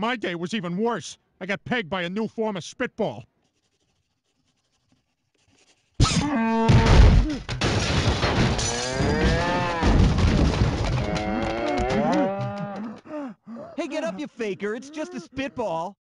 My day was even worse. I got pegged by a new form of spitball. Hey, get up, you faker. It's just a spitball.